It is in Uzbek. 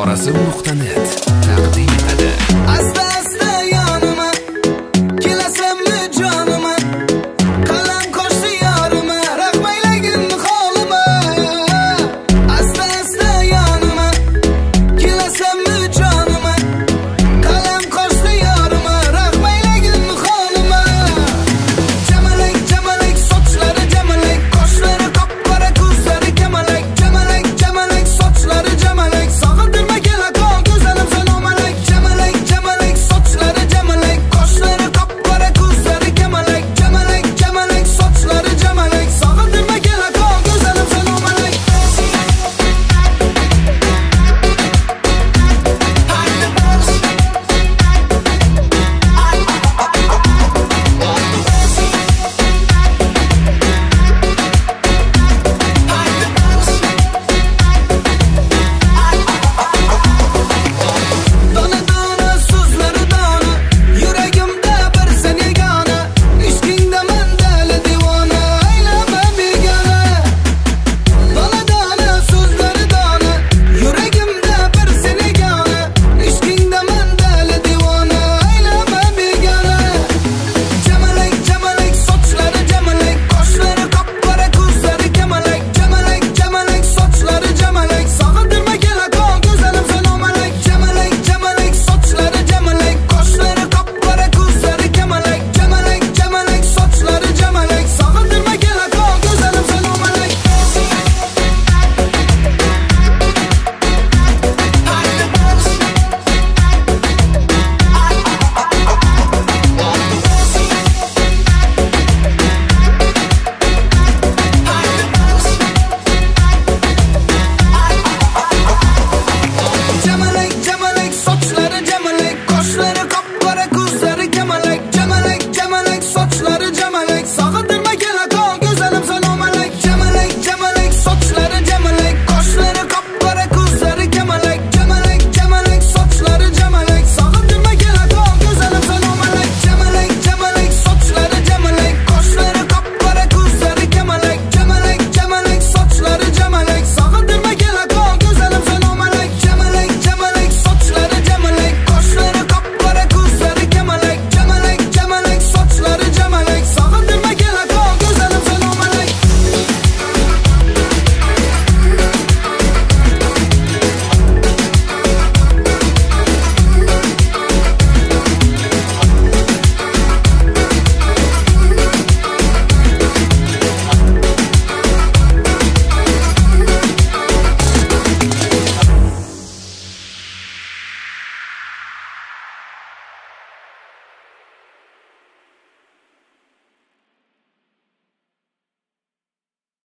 orasi nuqta net taqdim